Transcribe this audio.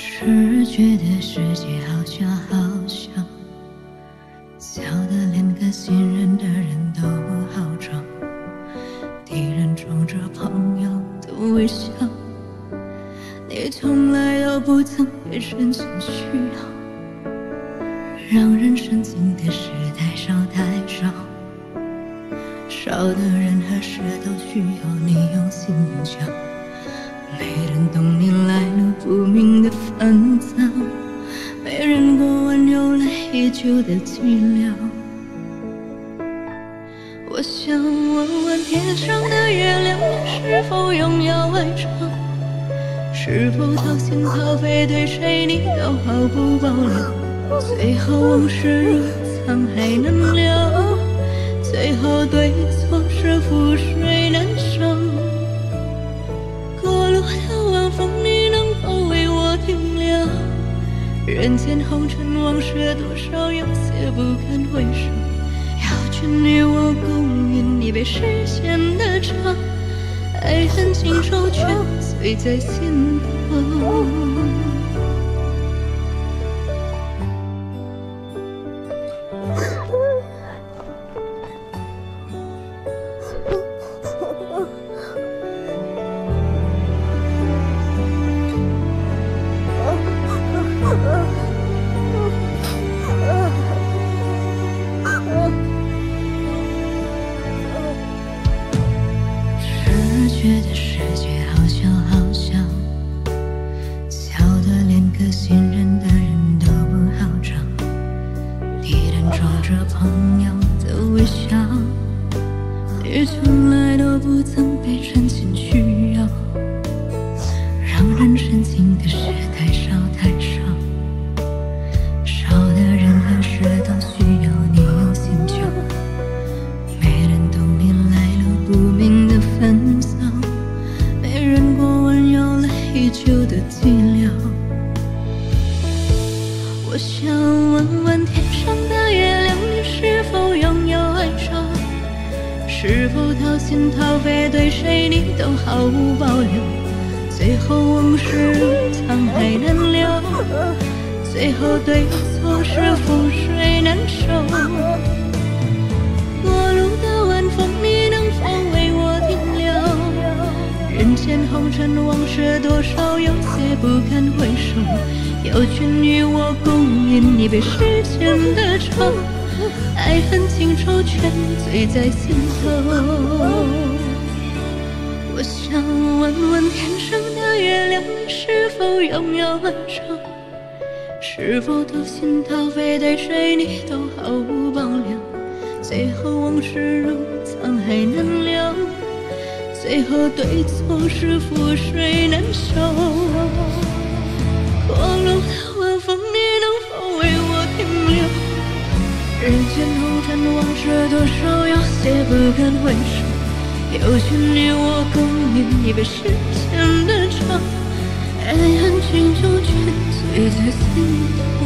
是觉得世界好小好小，小的连个信任的人。从来都不曾被深情需要，让人深情的事太少太少，少的人和事都需要你用心讲。没人懂你来路不明的烦躁，没人过问由来已久的寂寥。我想问问天上的月亮，你是否拥有哀愁？是否掏心掏肺对谁你都毫不保留？最后往事如沧海难留，最后对错是覆水难收。过路的晚风，你能否为我停留人间红尘往事多少，有些不堪回首。要劝你我共饮一杯时间的茶，爱恨情仇全醉在心头。觉得世界好小着朋友的微笑，也从来都不曾被真心需要，让人深情的事太少太少，少的人和事都需要你用心教，没人懂你来路不明的烦躁。旧的寂寥，是否掏心掏肺对谁你都毫无保留？最后往事如沧海难留，最后对错是覆水难收。陌路的晚风，你能否为我停留？人间红尘往事多少有些不堪回首，有君与我共饮一杯时间的愁，爱恨情仇全醉在心头。我想问问天上的月亮，你是否拥有爱巢？是否掏心掏肺对谁你都毫无保留？最后往事如沧海难留。最后对错是覆水难收，过人间红尘往事多少有些不堪回首，有劝你我共饮一杯世间的茶，爱恨情仇全醉在心头。